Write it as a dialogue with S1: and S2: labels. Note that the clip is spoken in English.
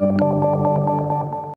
S1: you